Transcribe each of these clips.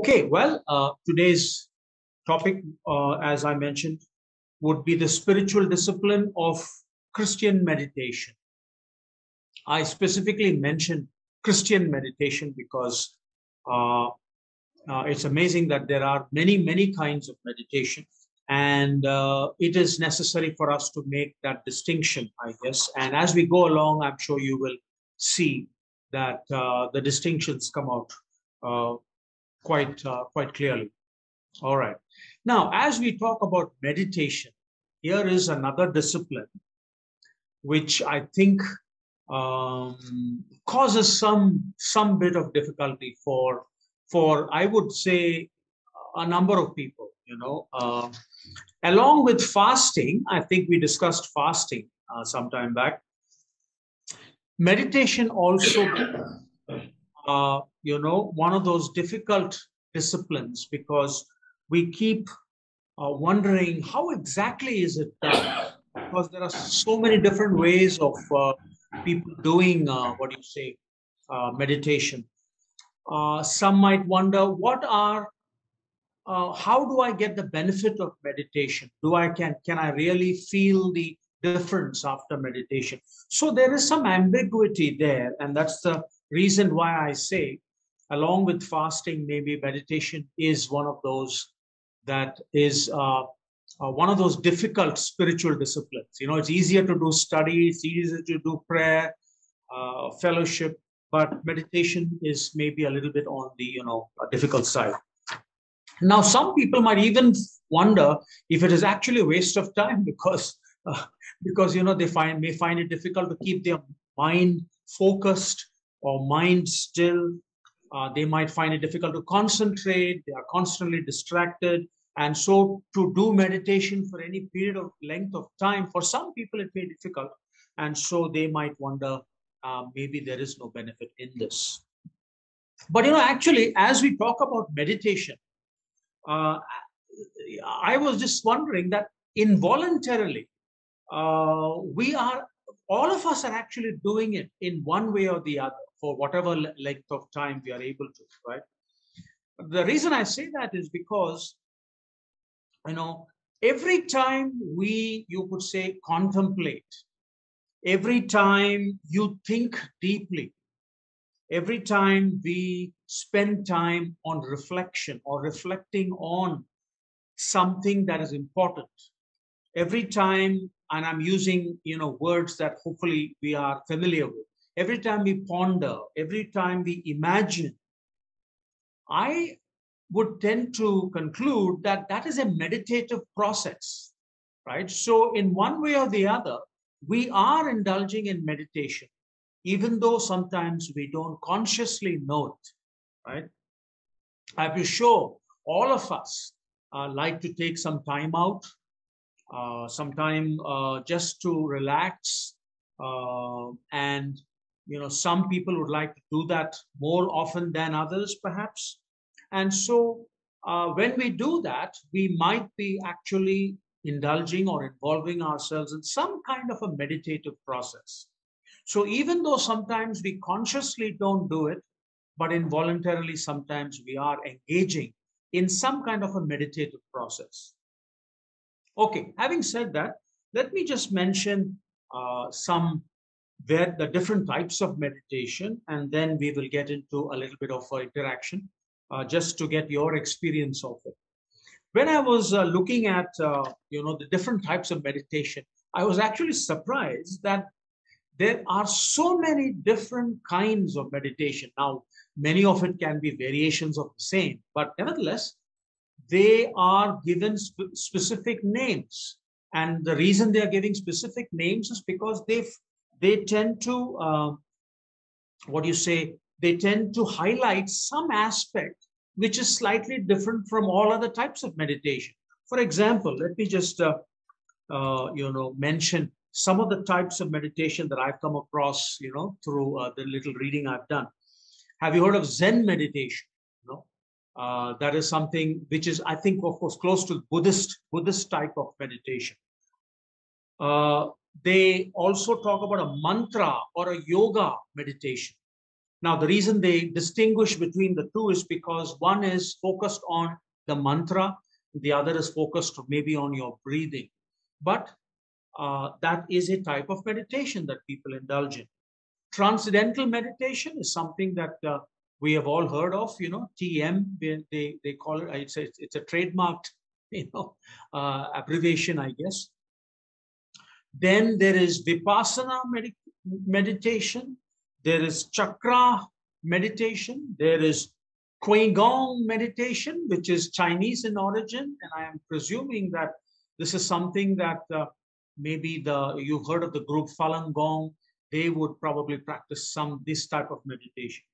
Okay, well, uh, today's topic, uh, as I mentioned, would be the spiritual discipline of Christian meditation. I specifically mentioned Christian meditation because uh, uh, it's amazing that there are many, many kinds of meditation, and uh, it is necessary for us to make that distinction, I guess. And as we go along, I'm sure you will see that uh, the distinctions come out quite uh, quite clearly. All right. Now, as we talk about meditation, here is another discipline which I think um, causes some some bit of difficulty for for I would say a number of people. You know, uh, along with fasting, I think we discussed fasting uh, some time back. Meditation also uh, you know, one of those difficult disciplines because we keep uh, wondering how exactly is it done? Because there are so many different ways of uh, people doing, uh, what do you say, uh, meditation. Uh, some might wonder, what are, how do I get the benefit of meditation? Do I can can I really feel the difference after meditation? So there is some ambiguity there, and that's the reason why I say, along with fasting, maybe meditation is one of those that is uh, uh, one of those difficult spiritual disciplines. You know, it's easier to do study, it's easier to do prayer, uh, fellowship, but meditation is maybe a little bit on the you know difficult side. Now, some people might even wonder if it is actually a waste of time because uh, because you know they find may find it difficult to keep their mind focused or mind still. Uh, they might find it difficult to concentrate. They are constantly distracted. And so to do meditation for any period of length of time, for some people, it may be difficult. And so they might wonder, uh, maybe there is no benefit in this. But, you know, actually, as we talk about meditation, uh, I was just wondering that involuntarily, uh, we are, all of us are actually doing it in one way or the other for whatever length of time we are able to, right? The reason I say that is because, you know, every time we, you could say, contemplate, every time you think deeply, every time we spend time on reflection or reflecting on something that is important, every time, and I'm using, you know, words that hopefully we are familiar with, every time we ponder, every time we imagine, I would tend to conclude that that is a meditative process, right? So, in one way or the other, we are indulging in meditation, even though sometimes we don't consciously know it, right? I'm sure all of us uh, like to take some time out, uh, some time uh, just to relax uh, and you know some people would like to do that more often than others perhaps. And so uh, when we do that we might be actually indulging or involving ourselves in some kind of a meditative process. So even though sometimes we consciously don't do it but involuntarily sometimes we are engaging in some kind of a meditative process. Okay having said that let me just mention uh, some where the different types of meditation, and then we will get into a little bit of uh, interaction uh, just to get your experience of it. When I was uh, looking at uh, you know the different types of meditation, I was actually surprised that there are so many different kinds of meditation. Now, many of it can be variations of the same, but nevertheless, they are given sp- specific names. And the reason they are giving specific names is because they've they tend to, uh, what do you say, they tend to highlight some aspect which is slightly different from all other types of meditation. For example, let me just, uh, uh, you know, mention some of the types of meditation that I've come across, you know, through uh, the little reading I've done. Have you heard of Zen meditation? You know, uh, that is something which is, I think, of course, close to Buddhist Buddhist type of meditation. Uh, they also talk about a mantra or a yoga meditation. Now, the reason they distinguish between the two is because one is focused on the mantra, the other is focused maybe on your breathing. But uh, that is a type of meditation that people indulge in. Transcendental meditation is something that uh, we have all heard of, you know, TM, they, they call it, it's a, it's a trademarked, you know, uh, abbreviation, I guess. Then there is Vipassana med meditation. There is Chakra meditation. There is Qigong meditation, which is Chinese in origin. And I am presuming that this is something that uh, maybe the you've heard of the group Falun Gong. They would probably practice some this type of meditation.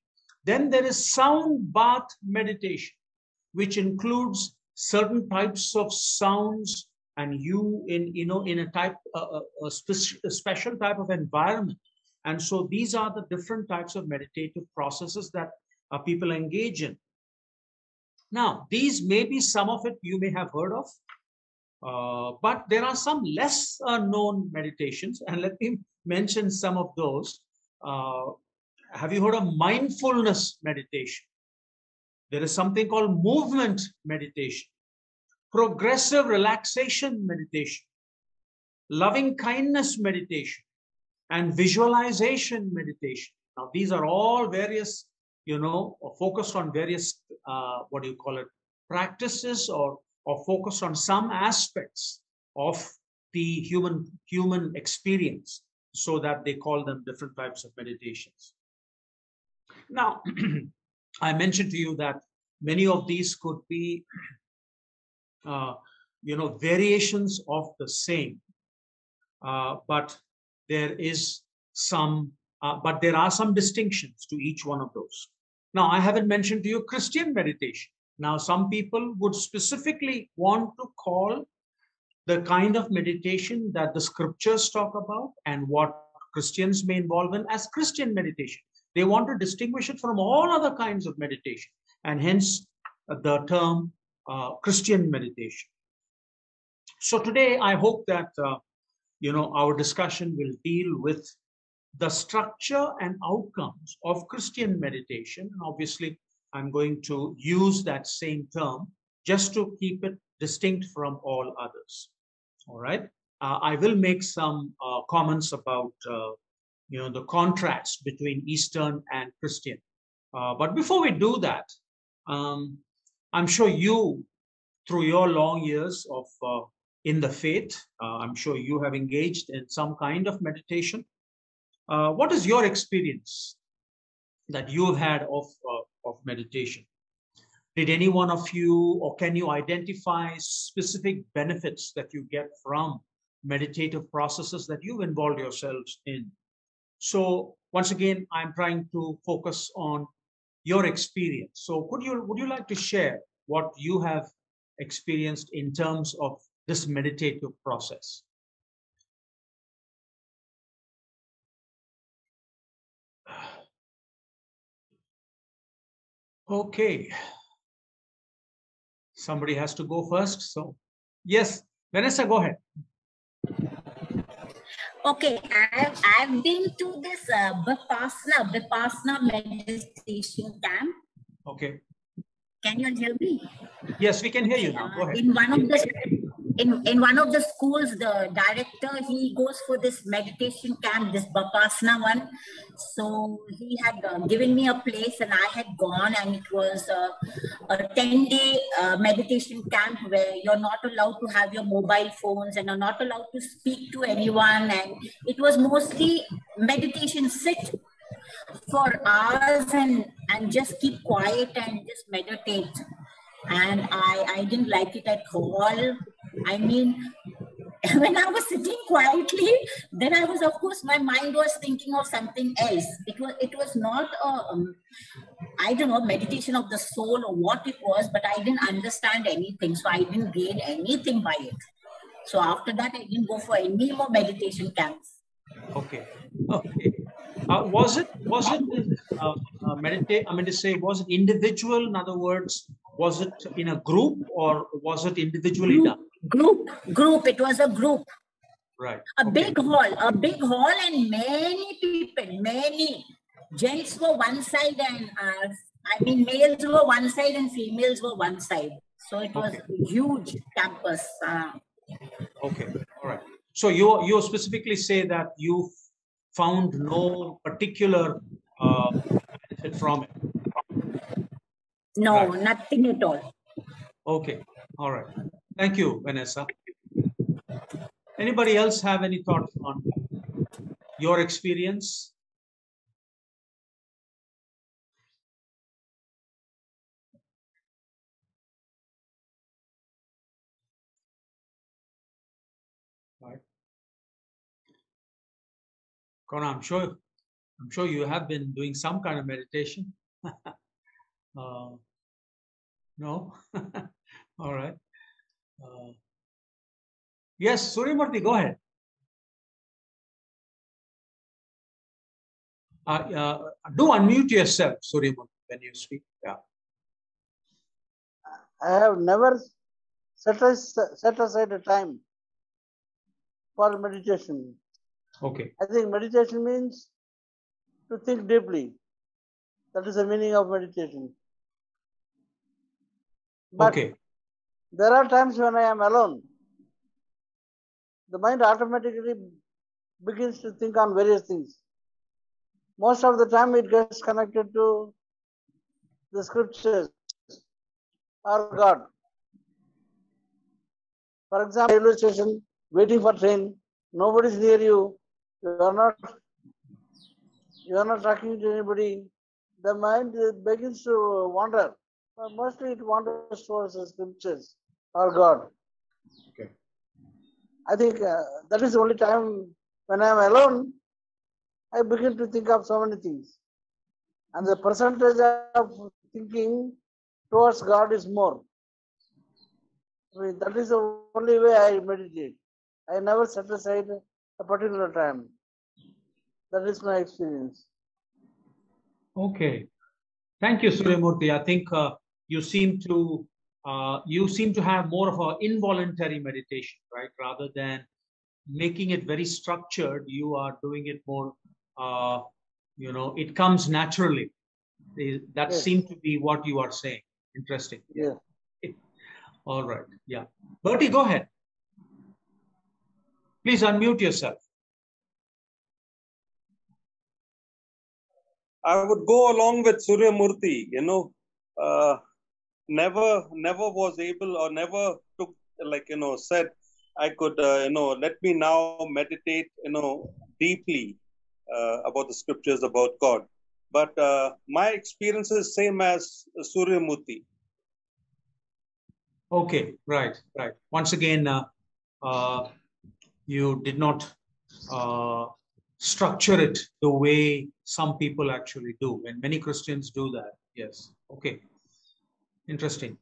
Then there is sound bath meditation, which includes certain types of sounds and you in you know in a type a, a, spe- a special type of environment. And so these are the different types of meditative processes that uh, people engage in. Now these may be some of it you may have heard of uh, but there are some less uh, known meditations. And let me mention some of those. Uh, have you heard of mindfulness meditation? There is something called movement meditation, progressive relaxation meditation, loving kindness meditation, and visualization meditation. Now, these are all various, you know, focused on various, uh, what do you call it, practices or, or focused on some aspects of the human human experience so that they call them different types of meditations now, I mentioned to you that many of these could be, uh, you know, variations of the same, uh, but there is some, uh, but there are some distinctions to each one of those. Now, I haven't mentioned to you Christian meditation. Now, some people would specifically want to call the kind of meditation that the scriptures talk about and what Christians may involve in as Christian meditation. They want to distinguish it from all other kinds of meditation, and hence uh, the term uh, Christian meditation. So today, I hope that uh, you know our discussion will deal with the structure and outcomes of Christian meditation. And obviously, I'm going to use that same term just to keep it distinct from all others. All right. Uh, I will make some uh, comments about uh, you know, the contrast between Eastern and Christian. Uh, but before we do that, um, I'm sure you, through your long years of uh, in the faith, uh, I'm sure you have engaged in some kind of meditation. Uh, what is your experience that you have had of uh, of meditation? Did any one of you, or can you identify specific benefits that you get from meditative processes that you've involved yourselves in? So once again, I'm trying to focus on your experience. So could you would you like to share what you have experienced in terms of this meditative process? Okay. Somebody has to go first. So, yes, Vanessa, go ahead. Okay, I've, I've been to this uh, Vipassana, Vipassana meditation camp. Okay. Can you hear me? Yes, we can hear you now. Go ahead. In one of the in, in one of the schools, the director, he goes for this meditation camp, this Vipassana one. So he had uh, given me a place and I had gone and it was uh, a 10 day uh, meditation camp where you're not allowed to have your mobile phones and you're not allowed to speak to anyone. And it was mostly meditation, sit for hours and, and just keep quiet and just meditate and I, I didn't like it at all. I mean, when I was sitting quietly, then I was, of course, my mind was thinking of something else. It was, it was not a, um, I don't know, meditation of the soul or what it was, but I didn't understand anything. So I didn't gain anything by it. So after that, I didn't go for any more meditation camps. Okay. Okay. Uh, was it was it uh, uh, meditate? I mean to say, was it individual? In other words, was it in a group or was it individually group, done? Group, group. It was a group. Right. A okay. big hall, a big hall, and many people, many. gents were one side and uh, I mean males were one side and females were one side. So it was Okay. huge campus. Uh, Okay, all right. So you you specifically say that you found no particular uh, benefit from it. no, Right. nothing at all. Okay, all right. Thank you, Vanessa. Anybody else have any thoughts on your experience? Kona, I'm sure, I'm sure you have been doing some kind of meditation. Uh, No? All right. Uh, Yes, Suryamurthy, go ahead. Uh, uh, Do unmute yourself, Suryamurthy, when you speak. Yeah. I have never set, as, set aside a time for meditation. Okay, I think meditation means to think deeply. That is the meaning of meditation. But okay, there are times when I am alone. The mind automatically begins to think on various things. Most of the time, it gets connected to the scriptures or God. For example, railway station, waiting for train, nobody is near you, you are not, you are not talking to anybody. The mind begins to wander. Mostly it wanders towards the scriptures or God. Okay. I think uh, that is the only time when I am alone, I begin to think of so many things. And the percentage of thinking towards God is more. I mean, that is the only way I meditate. I never set aside a particular time. That is my experience. okay. Thank you, Suryamurthy. I think uh, you seem to uh, you seem to have more of an involuntary meditation, right? Rather than making it very structured, you are doing it more. Uh, you know, it comes naturally. That Yes. seemed to be what you are saying. Interesting. Yeah. All right. Yeah. Bertie, go ahead. Please unmute yourself. I would go along with Surya Murthy, you know, uh, never, never was able or never took, like, you know, said, I could, uh, you know, let me now meditate, you know, deeply uh, about the scriptures about God. But uh, my experience is same as Surya Murthy. Okay, right, right. Once again, uh, uh, you did not structure it the way some people actually do, and many Christians do that. Yes. Okay. Interesting.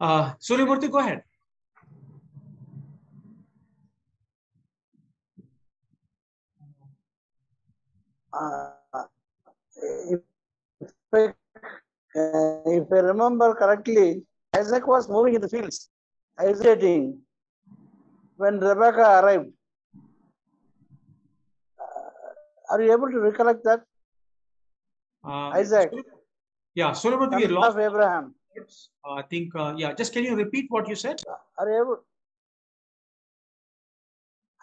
Uh, Suryamurthy, go ahead. Uh, if, if I, remember correctly, Isaac was moving in the fields, hesitating when Rebecca arrived. Uh, are you able to recollect that? Uh, Isaac. Yeah, Suryamurthy, we Son lost. of Abraham. words. Uh, I think, uh, yeah, just can you repeat what you said? Are you able?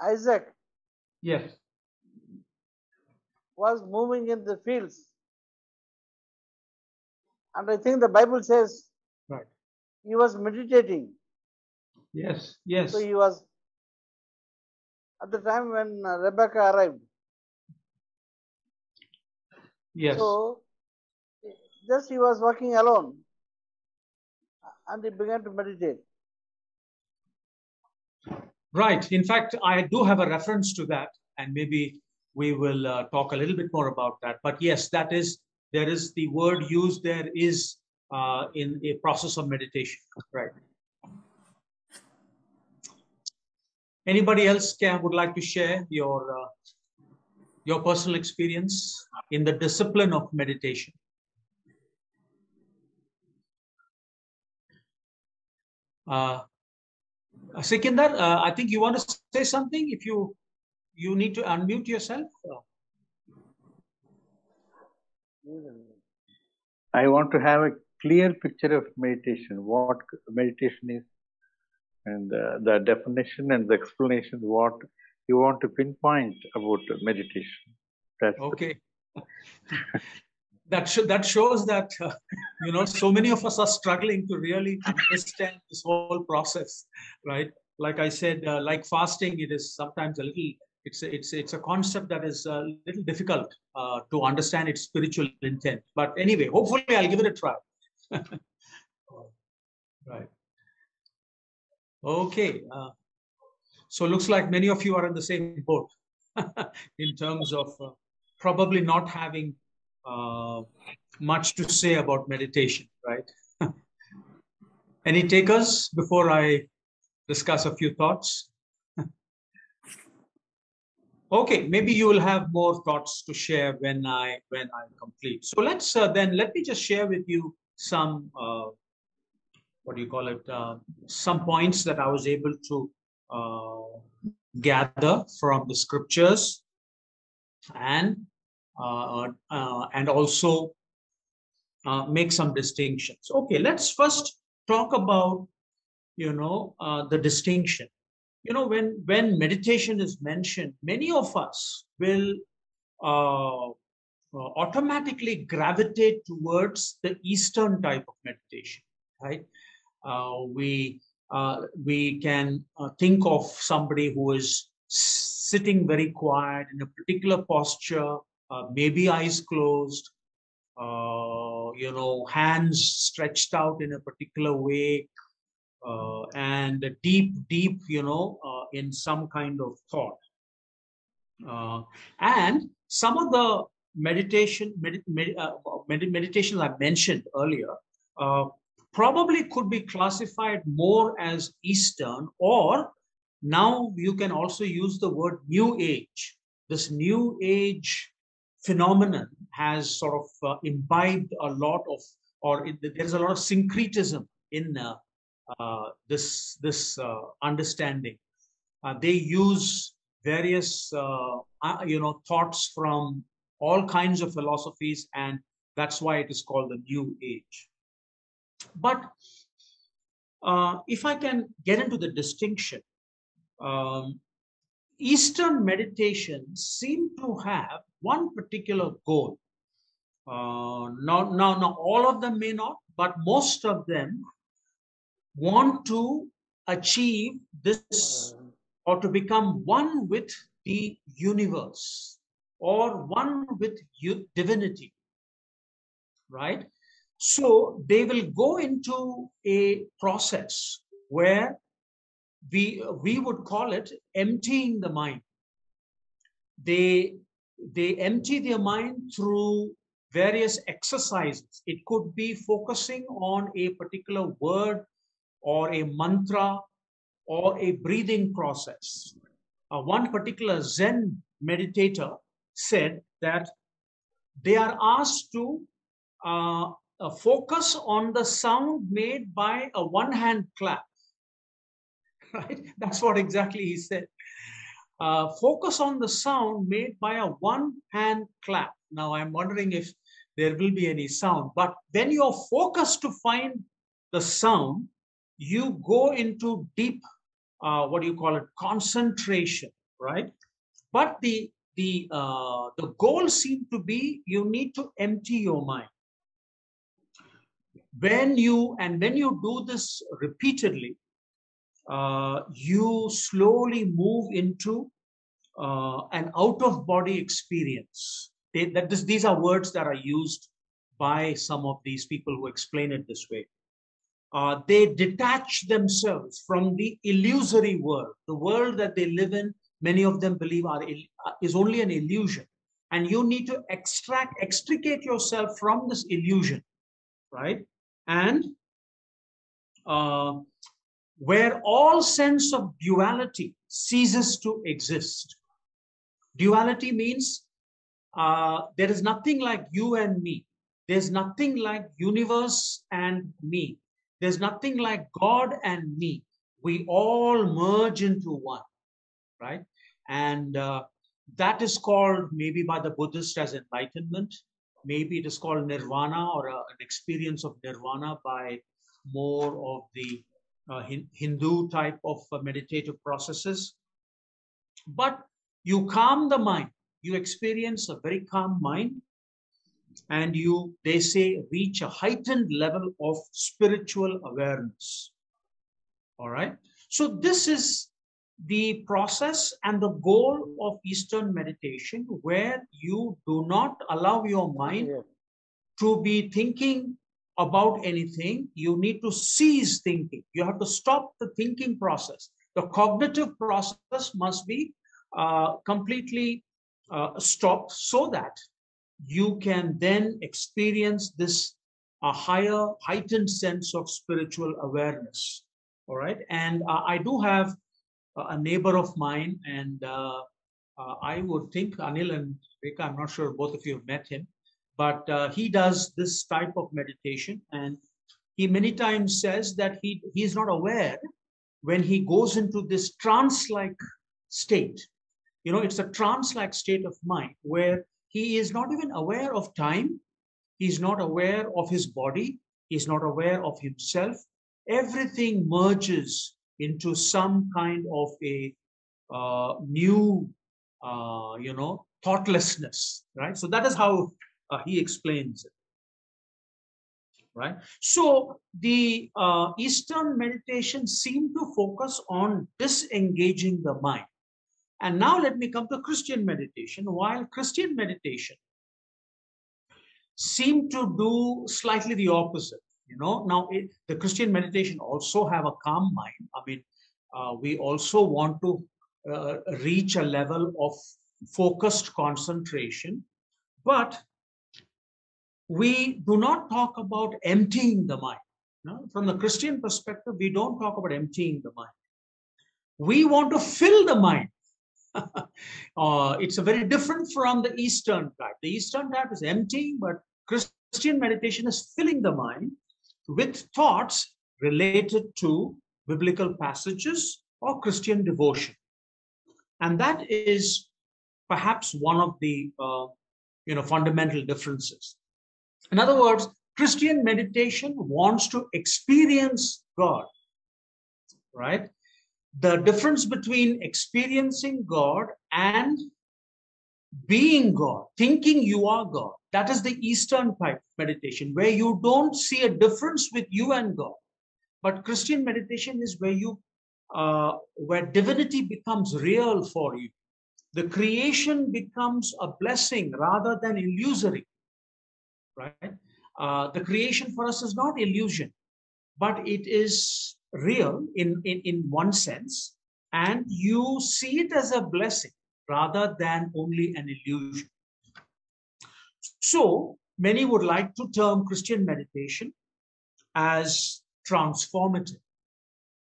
Isaac Yes. was moving in the fields. And I think the Bible says Right. he was meditating. Yes. Yes. So he was at the time when uh, Rebecca arrived. Yes. So just he was walking alone and he began to meditate. Right. In fact, I do have a reference to that, and maybe we will uh, talk a little bit more about that. But yes, that is there is the word used there is uh, in a process of meditation. Right. Anybody else can would like to share your uh, your personal experience in the discipline of meditation? Uh, uh, Sikandar, uh, I think you want to say something. If you you need to unmute yourself. I want to have a clear picture of meditation, what meditation is, and uh, the definition and the explanation, what you want to pinpoint about meditation. That's okay. that sh- that shows that uh, you know so many of us are struggling to really understand this whole process, right? Like I said, uh, like fasting, it is sometimes a little. It's a, it's it's a concept that is a little difficult uh, to understand its spiritual intent. But anyway, hopefully, I'll give it a try. right. Okay. Uh, so it looks like many of you are in the same boat in terms of uh, probably not having uh, much to say about meditation, right? Any takers before I discuss a few thoughts? okay, maybe you will have more thoughts to share when I when I complete. So let's uh, then let me just share with you some uh, what do you call it? Uh, some points that I was able to gather from the scriptures and uh, uh, and also uh, make some distinctions. Okay, let's first talk about you know the distinction. You know when when meditation is mentioned, many of us will automatically gravitate towards the Eastern type of meditation, right? Uh, we uh, we can uh, think of somebody who is sitting very quiet in a particular posture, maybe eyes closed, you know, hands stretched out in a particular way, uh, and deep, deep, you know, uh, in some kind of thought. Uh, and some of the meditation, med, med, med, meditations I mentioned earlier probably could be classified more as Eastern, or now you can also use the word New Age. This New Age phenomenon has sort of uh, imbibed a lot of, or it, there's a lot of syncretism in uh, uh, this this uh, understanding. Uh, they use various, uh, you know, thoughts from all kinds of philosophies, and that's why it is called the New Age. But uh, if I can get into the distinction, um, Eastern meditations seem to have one particular goal. Uh, now, now, now, all of them may not, but most of them want to achieve this or to become one with the universe or one with divinity, right? So they will go into a process where we, we would call it emptying the mind. They, they empty their mind through various exercises. It could be focusing on a particular word or a mantra or a breathing process. Uh, one particular Zen meditator said that they are asked to uh, a focus on the sound made by a one hand clap. Right? That's what exactly he said. Uh, focus on the sound made by a one hand clap. Now, I'm wondering if there will be any sound, but when you're focused to find the sound, you go into deep, uh, what do you call it, concentration, right? But the the uh, the goal seemed to be you need to empty your mind when you and when you do this repeatedly uh, you slowly move into uh, an out of body experience. They, that this, these are words that are used by some of these people who explain it this way. Uh, they detach themselves from the illusory world. The world that they live in many of them believe are uh, is only an illusion. And you need to extract extricate yourself from this illusion right and uh, where all sense of duality ceases to exist. Duality means uh, there is nothing like you and me. There's nothing like universe and me. There's nothing like God and me. We all merge into one, right? And uh, that is called maybe by the Buddhist as enlightenment maybe it is called nirvana or a, an experience of nirvana by more of the uh, Hindu type of uh, meditative processes. But you calm the mind, you experience a very calm mind, and you, they say, reach a heightened level of spiritual awareness. All right. So, this is the process and the goal of Eastern meditation, where you do not allow your mind Yeah. to be thinking about anything. You need to cease thinking. You have to stop the thinking process. The cognitive process must be uh, completely uh, stopped so that you can then experience this a higher, heightened sense of spiritual awareness. All right. And uh, I do have a neighbor of mine, and uh, uh, I would think Anil and Rika, I'm not sure both of you have met him, but uh, he does this type of meditation, and he many times says that he he is not aware when he goes into this trance-like state. You know, it's a trance-like state of mind where he is not even aware of time, he's not aware of his body, he's not aware of himself. Everything merges into some kind of a uh, new, uh, you know, thoughtlessness, right? So that is how uh, he explains it, right? So the uh, Eastern meditation seem to focus on disengaging the mind. And now let me come to Christian meditation. While Christian meditation seem to do slightly the opposite you know now it, the christian meditation also have a calm mind. I mean uh, we also want to uh, reach a level of focused concentration but we do not talk about emptying the mind. From the christian perspective we don't talk about emptying the mind. We want to fill the mind. Uh, it's a very different from the eastern type. The eastern type is emptying but christian meditation is filling the mind with thoughts related to biblical passages or Christian devotion. And that is perhaps one of the uh, you know fundamental differences. In other words, Christian meditation wants to experience God, right? The difference between experiencing God and being God, thinking you are God, that is the Eastern type meditation, where you don't see a difference with you and God. But Christian meditation is where you, uh, where divinity becomes real for you. The creation becomes a blessing rather than illusory, right? Uh, the creation for us is not illusion, but it is real in, in, in one sense, and you see it as a blessing rather than only an illusion. So many would like to term Christian meditation as transformative,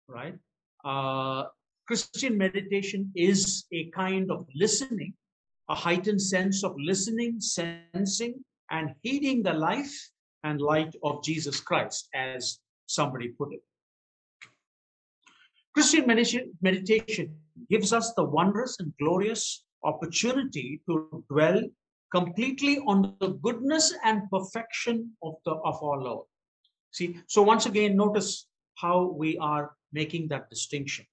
right? Uh, Christian meditation is a kind of listening, a heightened sense of listening, sensing, and heeding the life and light of Jesus Christ, as somebody put it. Christian meditation gives us the wondrous and glorious opportunity to dwell completely on the goodness and perfection of the of our Lord. See, so once again, notice how we are making that distinction.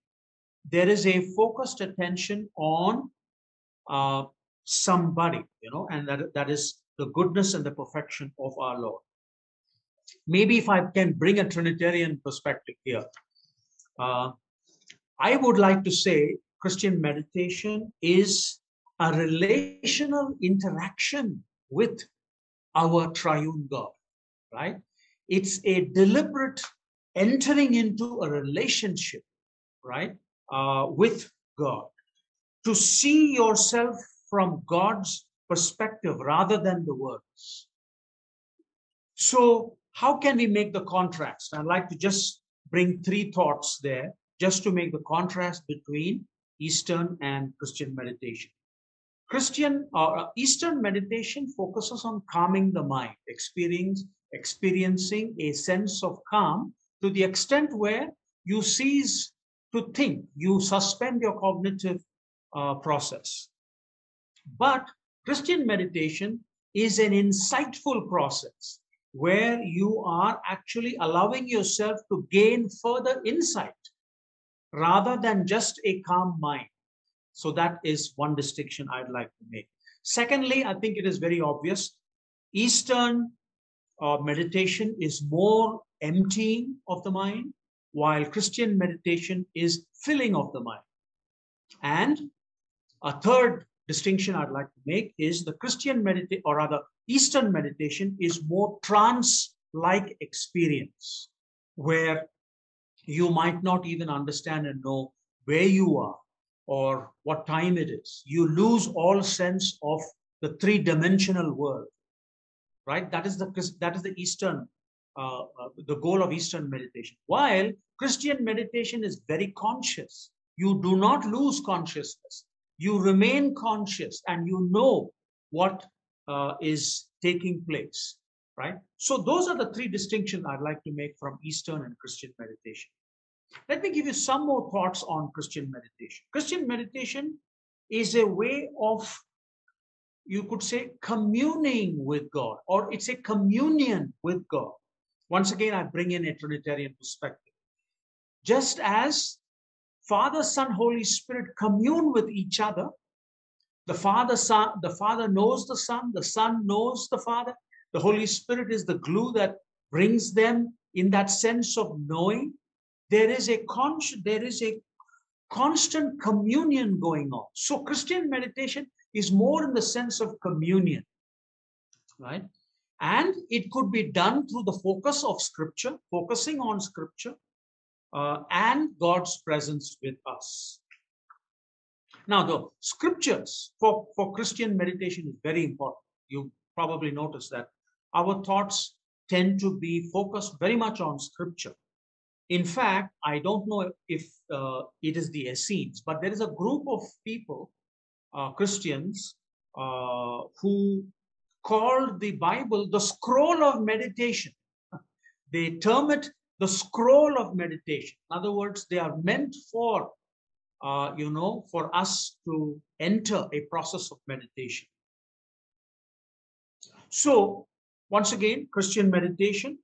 There is a focused attention on uh, somebody, you know, and that, that is the goodness and the perfection of our Lord. Maybe if I can bring a Trinitarian perspective here, uh, I would like to say Christian meditation is a relational interaction with our triune God, right? It's a deliberate entering into a relationship, right, uh, with God to see yourself from God's perspective rather than the words. So, how can we make the contrast? I'd like to just bring three thoughts there just to make the contrast between Eastern and Christian meditation. Christian or uh, Eastern meditation focuses on calming the mind, experience, experiencing a sense of calm to the extent where you cease to think, you suspend your cognitive uh, process. But Christian meditation is an insightful process where you are actually allowing yourself to gain further insight rather than just a calm mind. So that is one distinction I'd like to make. Secondly, I think it is very obvious. Eastern uh, meditation is more emptying of the mind, while Christian meditation is filling of the mind. And a third distinction I'd like to make is the Christian meditation, or rather, Eastern meditation is more trance like experience, where you might not even understand and know where you are or what time it is. You lose all sense of the three dimensional world, right? That is the, that is the Eastern, uh, uh, the goal of Eastern meditation. While Christian meditation is very conscious. You do not lose consciousness. You remain conscious and you know what uh, is taking place, right? So those are the three distinctions I'd like to make from Eastern and Christian meditation. Let me give you some more thoughts on Christian meditation. Christian meditation is a way of, you could say, communing with God, or it's a communion with God. Once again, I bring in a Trinitarian perspective. Just as Father, Son, Holy Spirit commune with each other, the Father, Son, the Father knows the Son, the Son knows the Father, the Holy Spirit is the glue that brings them in that sense of knowing. There is a conscious, there is a constant communion going on. So Christian meditation is more in the sense of communion, right? And it could be done through the focus of scripture, focusing on scripture, uh, and God's presence with us. Now, the scriptures for, for Christian meditation is very important. You probably notice that our thoughts tend to be focused very much on scripture. In fact, I don't know if uh, it is the Essenes, but there is a group of people, uh, Christians, uh, who called the Bible the scroll of meditation. They term it the scroll of meditation. In other words, they are meant for, uh, you know, for us to enter a process of meditation. So, once again, Christian meditation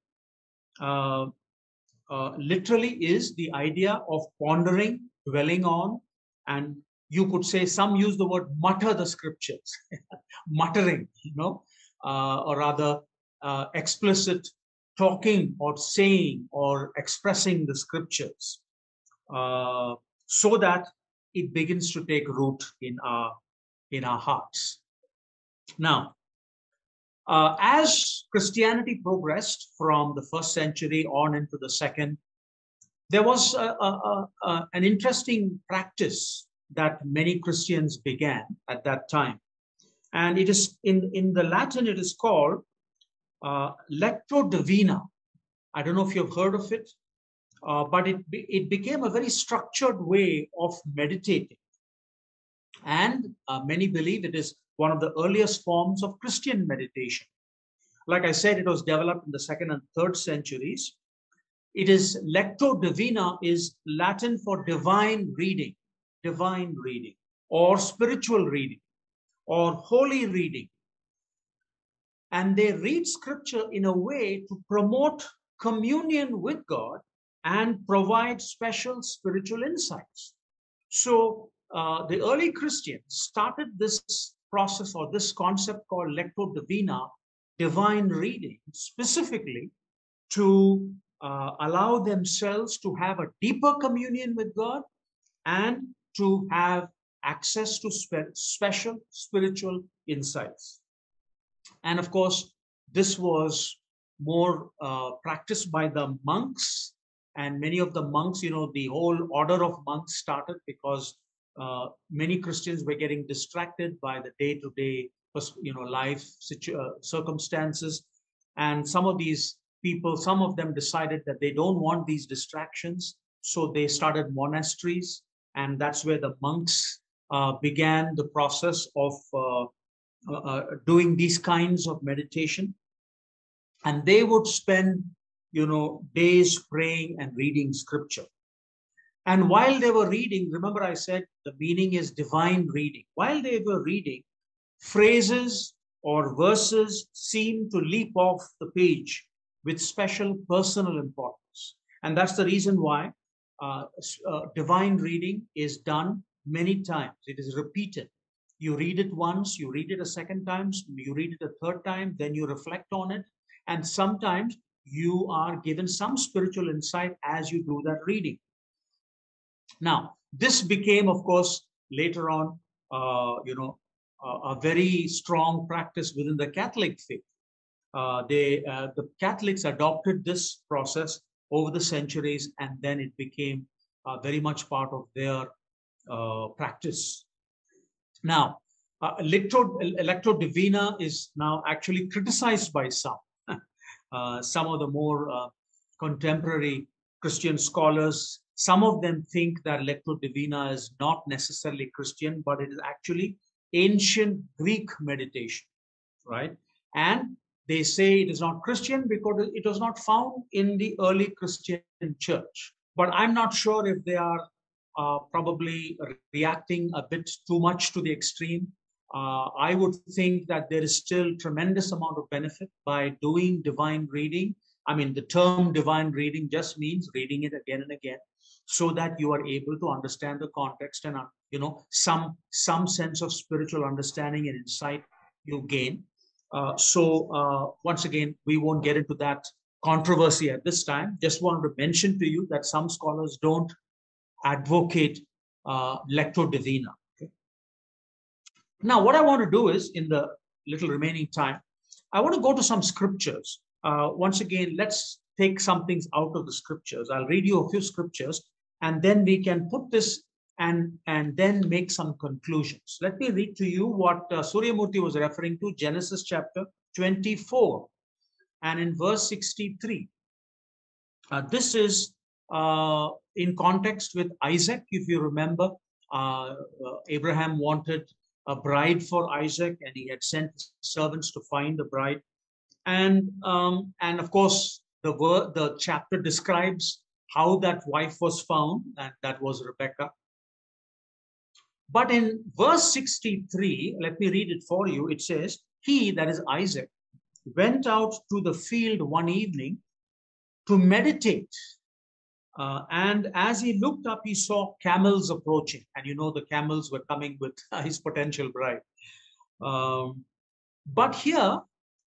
uh, literally is the idea of pondering, dwelling on, and you could say some use the word mutter the scriptures, muttering, you know, uh, or rather uh, explicit talking or saying or expressing the scriptures uh, so that it begins to take root in our in our hearts. Now uh, as christianity progressed from the first century on into the second there was a, a, a, an interesting practice that many christians began at that time and it is in in the latin it is called uh, Divina. I don't know if you've heard of it, uh, but it, it became a very structured way of meditating. And uh, many believe it is one of the earliest forms of Christian meditation. Like I said, it was developed in the second and third centuries. It is Lectio Divina is Latin for divine reading, divine reading, or spiritual reading, or holy reading, and they read scripture in a way to promote communion with God and provide special spiritual insights. So uh, the early Christians started this process or this concept called Lectio Divina, divine reading, specifically to uh, allow themselves to have a deeper communion with God and to have access to spe- special spiritual insights. And of course, this was more uh, practiced by the monks. And many of the monks, you know, the whole order of monks started because uh, many Christians were getting distracted by the day-to-day, you know, life situ- uh, circumstances. And some of these people, some of them decided that they don't want these distractions. So they started monasteries. And that's where the monks uh, began the process of uh, uh, doing these kinds of meditation and they would spend you know days praying and reading scripture and while they were reading remember i said the meaning is divine reading while they were reading phrases or verses seem to leap off the page with special personal importance. And that's the reason why uh, uh, divine reading is done many times. It is repeated. You read it once, you read it a second time, you read it a third time, then you reflect on it. And sometimes you are given some spiritual insight as you do that reading. Now, this became, of course, later on, uh, you know, a very strong practice within the Catholic faith. Uh, they, uh, the Catholics adopted this process over the centuries, and then it became uh, very much part of their uh, practice. Now, uh, Lectio, Lectio Divina is now actually criticized by some. Uh, some of the more contemporary Christian scholars, some of them think that Lectio Divina is not necessarily Christian, but it is actually ancient Greek meditation, right? And they say it is not Christian because it was not found in the early Christian church. But I'm not sure if they are uh, probably reacting a bit too much to the extreme. Uh, I would think that there is still tremendous amount of benefit by doing divine reading. I mean, the term divine reading just means reading it again and again so that you are able to understand the context and uh, you know some some sense of spiritual understanding and insight you gain uh, so uh, once again, we won't get into that controversy at this time. Just wanted to mention to you that some scholars don't advocate uh, lectio divina. Okay? Now, what I want to do is, in the little remaining time, I want to go to some scriptures. Uh, once again, let's take some things out of the scriptures. I'll read you a few scriptures, and then we can put this and, and then make some conclusions. Let me read to you what uh, Suryamurti was referring to, Genesis chapter 24 and in verse 63. Uh, this is uh, in context with Isaac, if you remember. Uh, uh, Abraham wanted a bride for Isaac and he had sent servants to find the bride. And, um, and of course, the, word, the chapter describes how that wife was found, and that was Rebecca. But in verse 63, let me read it for you. It says, He, that is Isaac, went out to the field one evening to meditate. Uh, and as he looked up, he saw camels approaching. And you know, the camels were coming with his potential bride. Um, but here,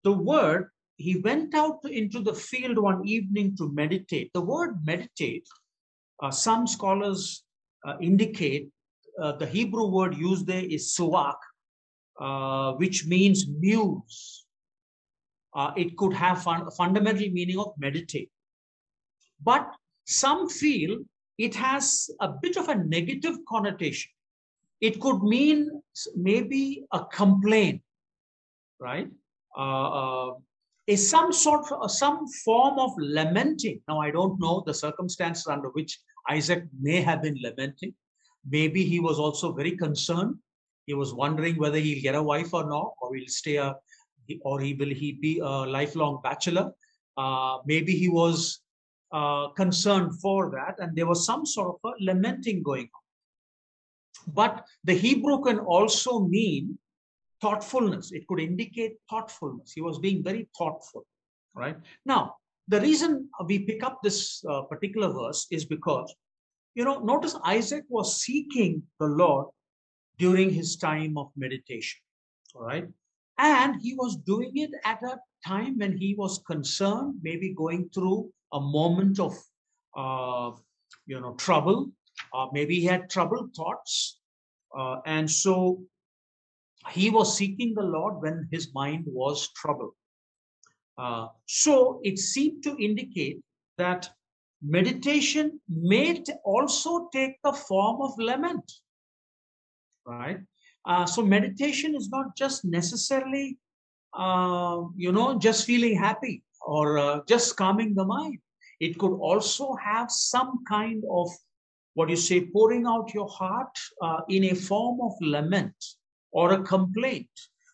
the word, he went out into the field one evening to meditate. The word meditate, uh, some scholars uh, indicate uh, the Hebrew word used there is suak, uh, which means muse. Uh, it could have fun, fundamental meaning of meditate. But some feel it has a bit of a negative connotation. It could mean maybe a complaint, right? Uh, uh, is some sort of some form of lamenting. Now I don't know the circumstances under which Isaac may have been lamenting, Maybe he was also very concerned. He was wondering whether he'll get a wife or not, or he'll stay a, or he will he be a lifelong bachelor. Uh, maybe he was uh, concerned for that, and there was some sort of a lamenting going on. But the Hebrew can also mean thoughtfulness. It could indicate thoughtfulness. He was being very thoughtful, right? Now, the reason we pick up this uh, particular verse is because you know, notice Isaac was seeking the Lord during his time of meditation. All right. And he was doing it at a time when he was concerned, maybe going through a moment of, uh, you know, trouble. Uh, maybe he had troubled thoughts. Uh, and so he was seeking the Lord when his mind was troubled. Uh, so it seemed to indicate that meditation may also take the form of lament right? Uh, so meditation is not just necessarily uh, you know just feeling happy or uh, just calming the mind. It could also have some kind of what you say pouring out your heart uh, in a form of lament or a complaint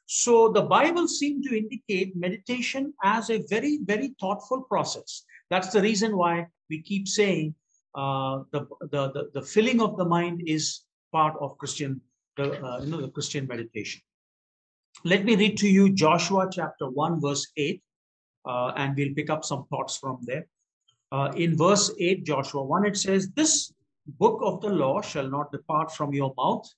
so the bible seems to indicate meditation as a very very thoughtful process that's the reason why we keep saying uh, the, the, the, the, filling of the mind is part of Christian, the, uh, you know, the Christian meditation. Let me read to you Joshua chapter 1, verse 8, uh, and we'll pick up some thoughts from there. Uh, in verse 8, Joshua 1, it says, This book of the law shall not depart from your mouth,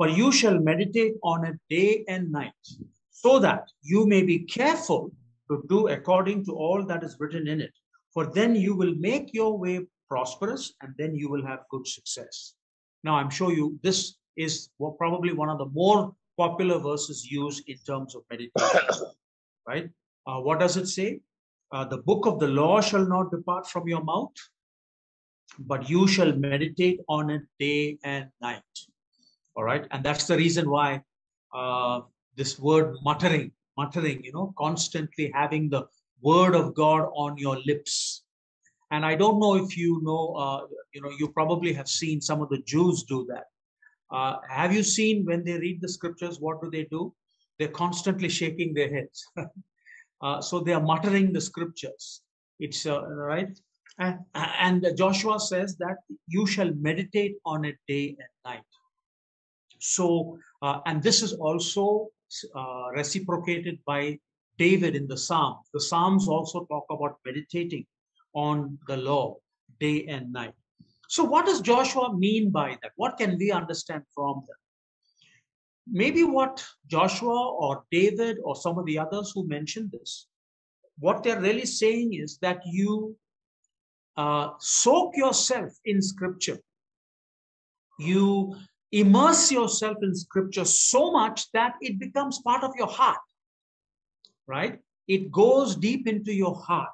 but you shall meditate on it day and night, so that you may be careful to do according to all that is written in it. For then you will make your way prosperous, and then you will have good success. Now, I'm sure you this is probably one of the more popular verses used in terms of meditation, right? Uh, what does it say? Uh, the book of the law shall not depart from your mouth, but you shall meditate on it day and night. All right. And that's the reason why uh, this word muttering, muttering, you know, constantly having the word of God on your lips. And I don't know if you know, uh, you know, you probably have seen some of the Jews do that. Uh, have you seen when they read the scriptures, what do they do? They're constantly shaking their heads. uh, so they are muttering the scriptures. It's uh, right. And, and Joshua says that you shall meditate on it day and night. So, uh, and this is also uh, reciprocated by David in the Psalms. The Psalms also talk about meditating on the law day and night. So, what does Joshua mean by that? What can we understand from that? Maybe what Joshua or David or some of the others who mentioned this, what they're really saying is that you uh, soak yourself in scripture. You immerse yourself in scripture so much that it becomes part of your heart, right? It goes deep into your heart.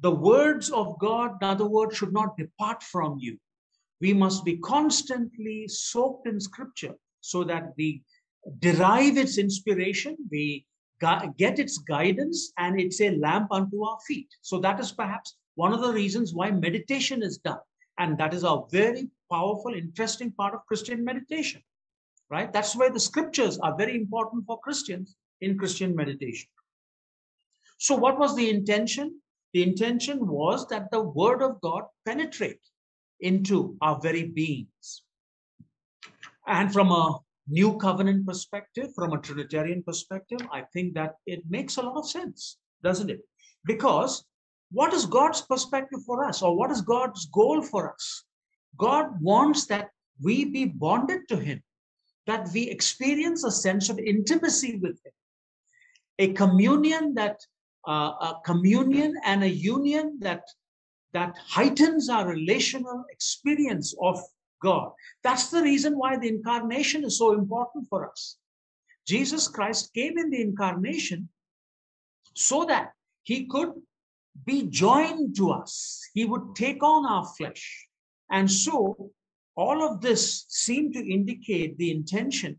The words of God, in other words, should not depart from you. We must be constantly soaked in scripture so that we derive its inspiration, we get its guidance, and it's a lamp unto our feet. So that is perhaps one of the reasons why meditation is done. And that is a very powerful, interesting part of Christian meditation, right? That's why the scriptures are very important for Christians in Christian meditation. So, what was the intention? The intention was that the word of God penetrate into our very beings. And from a new covenant perspective, from a Trinitarian perspective, I think that it makes a lot of sense, doesn't it? Because what is God's perspective for us, or what is God's goal for us? God wants that we be bonded to Him, that we experience a sense of intimacy with Him, a communion that uh, a communion and a union that that heightens our relational experience of God. That's the reason why the incarnation is so important for us. Jesus Christ came in the incarnation so that he could be joined to us. He would take on our flesh. And so all of this seemed to indicate the intention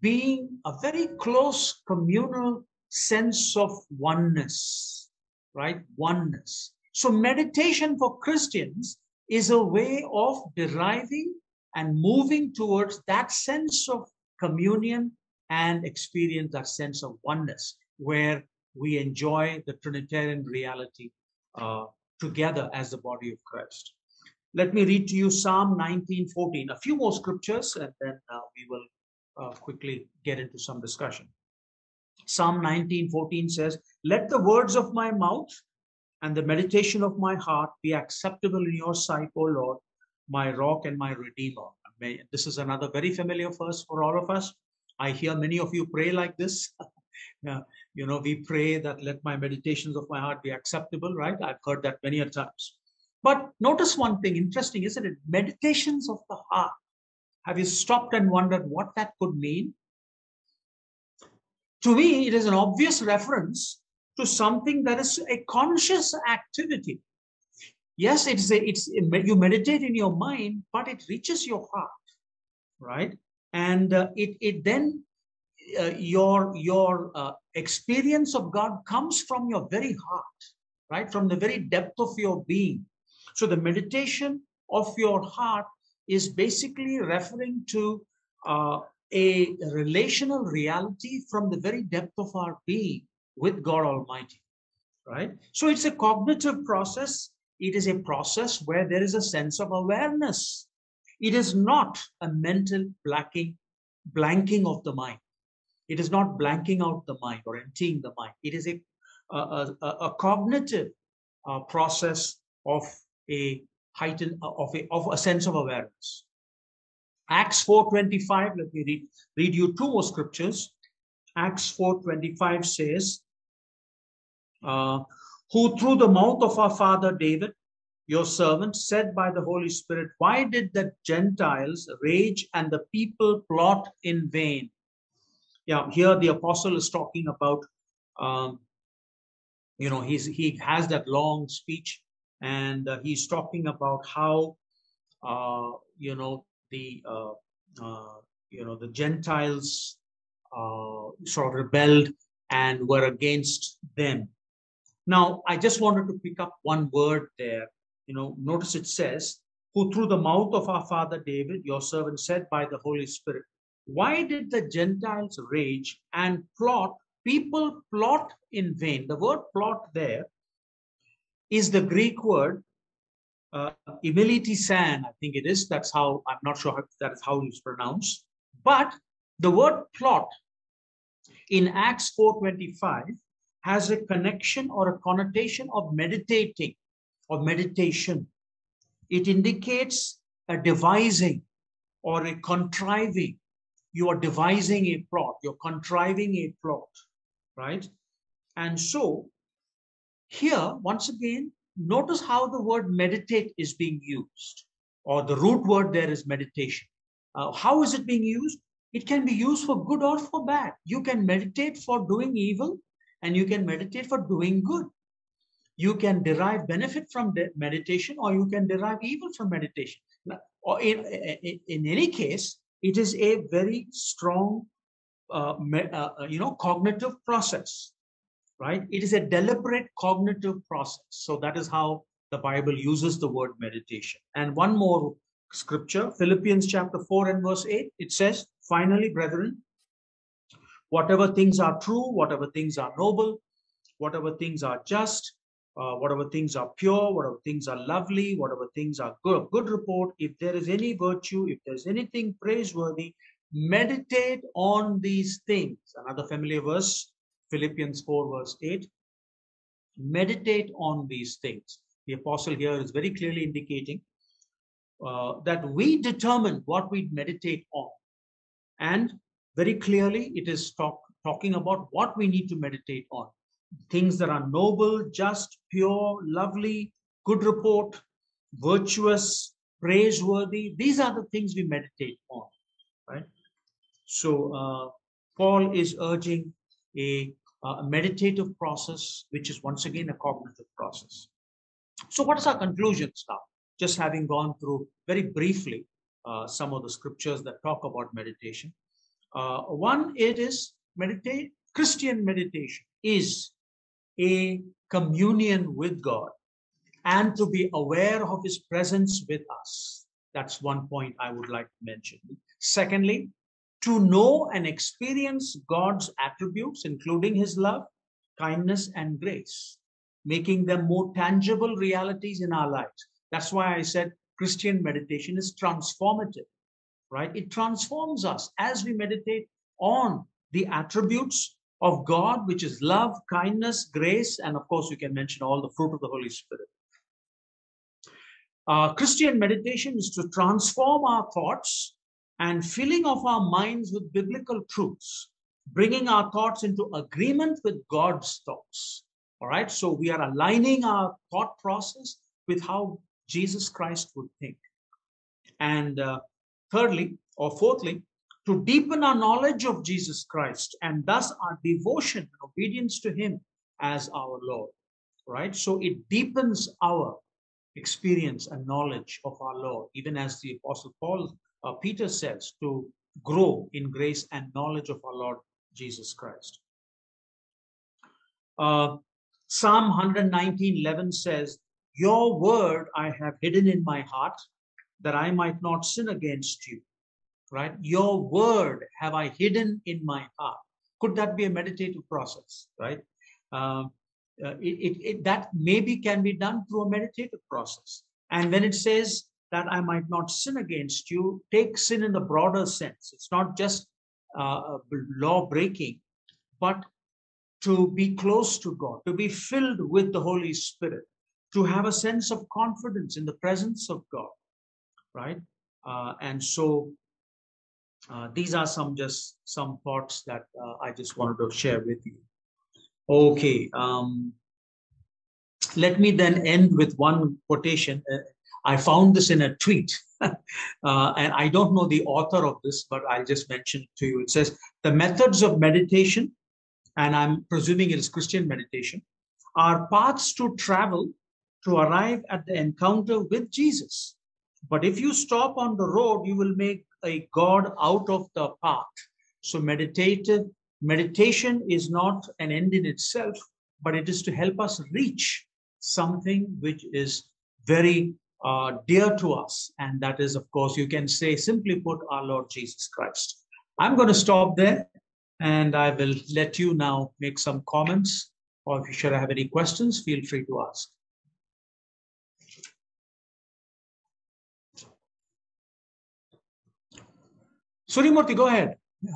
being a very close communal sense of oneness, right? Oneness. So meditation for Christians is a way of deriving and moving towards that sense of communion and experience that sense of oneness where we enjoy the Trinitarian reality uh, together as the body of Christ. Let me read to you Psalm 19:14, a few more scriptures, and then uh, we will uh, quickly get into some discussion. Psalm 19:14 says, "Let the words of my mouth and the meditation of my heart be acceptable in your sight, O Lord, my rock and my redeemer." This is another very familiar verse for all of us. I hear many of you pray like this. you know, we pray that let my meditations of my heart be acceptable, right? I've heard that many a times. But notice one thing interesting, isn't it? Meditations of the heart. Have you stopped and wondered what that could mean? To me, it is an obvious reference to something that is a conscious activity. Yes, it's a, it's you meditate in your mind, but it reaches your heart, right? And uh, it it then uh, your your uh, experience of God comes from your very heart, right? From the very depth of your being. So the meditation of your heart is basically referring to uh, a relational reality from the very depth of our being with God Almighty, right? So it's a cognitive process. It is a process where there is a sense of awareness. It is not a mental blacking, blanking of the mind It is not blanking out the mind or emptying the mind. It is a, a, a, a cognitive uh, process of a heightened of a, of a sense of awareness. Acts 4.25, let me read, read you two more scriptures. Acts 4.25 says, uh, who through the mouth of our father David, your servant, said by the Holy Spirit, why did the Gentiles rage and the people plot in vain? Yeah, here the apostle is talking about, um, you know, he's he has that long speech and uh, he's talking about how, uh, you know, the uh, uh, you know the Gentiles uh, sort of rebelled and were against them. Now, I just wanted to pick up one word there. You know, notice it says, "Who through the mouth of our father David, your servant, said by the Holy Spirit, why did the Gentiles rage and plot? People plot in vain. The word plot there is the Greek word uh, san, I think it is. That's how, I'm not sure how that is how it's pronounced. But the word plot in Acts 4.25 has a connection or a connotation of meditating or meditation. It indicates a devising or a contriving. You are devising a plot, you're contriving a plot, right? And so here, once again, notice how the word meditate is being used, or the root word there is meditation. Uh, how is it being used? It can be used for good or for bad. You can meditate for doing evil, and you can meditate for doing good. You can derive benefit from meditation, or you can derive evil from meditation. Or in, in, in any case, it is a very strong, uh, uh, uh, you know, cognitive process right? It is a deliberate cognitive process. So that is how the Bible uses the word meditation. And one more scripture, Philippians chapter 4 and verse 8, it says, Finally, brethren, whatever things are true, whatever things are noble, whatever things are just, uh, whatever things are pure, whatever things are lovely, whatever things are good, good report, if there is any virtue, if there's anything praiseworthy, meditate on these things. Another familiar verse, Philippians 4 verse 8. Meditate on these things. The apostle here is very clearly indicating uh, that we determine what we meditate on. And very clearly it is talk, talking about what we need to meditate on. Things that are noble, just, pure, lovely, good report, virtuous, praiseworthy. These are the things we meditate on, right? So uh, Paul is urging a, a meditative process, which is once again a cognitive process. So what is our conclusions now? Just having gone through very briefly uh, some of the scriptures that talk about meditation. Uh, one, it is meditate, Christian meditation is a communion with God and to be aware of his presence with us. That's one point I would like to mention. Secondly, to know and experience God's attributes, including his love, kindness, and grace, making them more tangible realities in our lives. That's why I said Christian meditation is transformative, right? It transforms us as we meditate on the attributes of God, which is love, kindness, grace, and of course, you can mention all the fruit of the Holy Spirit. Uh, Christian meditation is to transform our thoughts and filling of our minds with biblical truths, bringing our thoughts into agreement with God's thoughts. All right, so we are aligning our thought process with how Jesus Christ would think. And uh, thirdly, or fourthly, to deepen our knowledge of Jesus Christ and thus our devotion and obedience to Him as our Lord. Right, so it deepens our experience and knowledge of our Lord, even as the Apostle Paul uh, Peter says to grow in grace and knowledge of our Lord Jesus Christ. Uh, Psalm 119:11 says, Your word I have hidden in my heart that I might not sin against you. Right? Your word have I hidden in my heart. Could that be a meditative process? Right? Uh, uh, it, it, it, that maybe can be done through a meditative process. And when it says that I might not sin against you, take sin in the broader sense. It's not just uh, law breaking, but to be close to God, to be filled with the Holy Spirit, to have a sense of confidence in the presence of God, right? Uh, and so uh, these are some just some thoughts that uh, I just wanted to share with you. Okay. Um, let me then end with one quotation. I found this in a tweet, uh, and I don't know the author of this, but I'll just mention it to you. It says, The methods of meditation, and I'm presuming it is Christian meditation, are paths to travel to arrive at the encounter with Jesus. But if you stop on the road, you will make a God out of the path. So meditative meditation is not an end in itself, but it is to help us reach something which is very uh, dear to us. And that is, of course, you can say, simply put, our Lord Jesus Christ. I'm going to stop there and I will let you now make some comments. Or if you should have any questions, feel free to ask. Surimurti, go ahead. Yeah.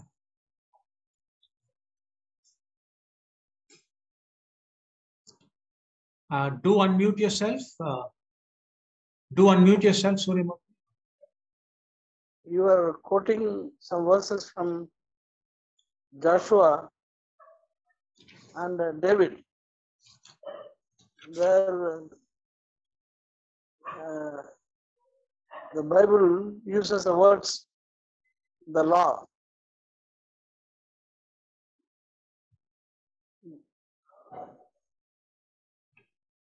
Uh, do unmute yourself. Uh, do unmute yourself, Surimurti. You are quoting some verses from Joshua and uh, David, where uh, the Bible uses the words the law.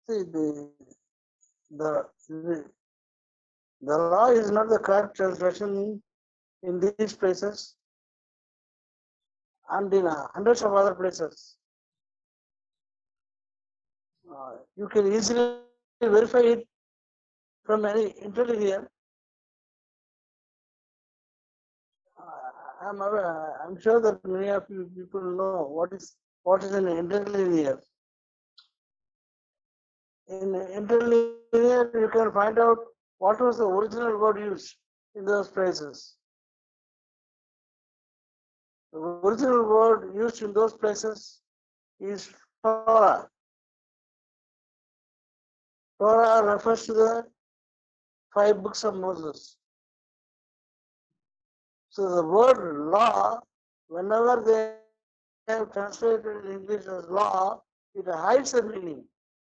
See, the, the, the, law is not the correct translation in these places and in uh, hundreds of other places. Uh, you can easily verify it from any interlinear. Uh, I'm, I'm sure that many of you people know what is what is an interlinear. In interlinear, you can find out what was the original word used in those places. The original word used in those places is Torah. Torah refers to the five books of Moses. So the word law, whenever they have translated in English as law, it hides the meaning.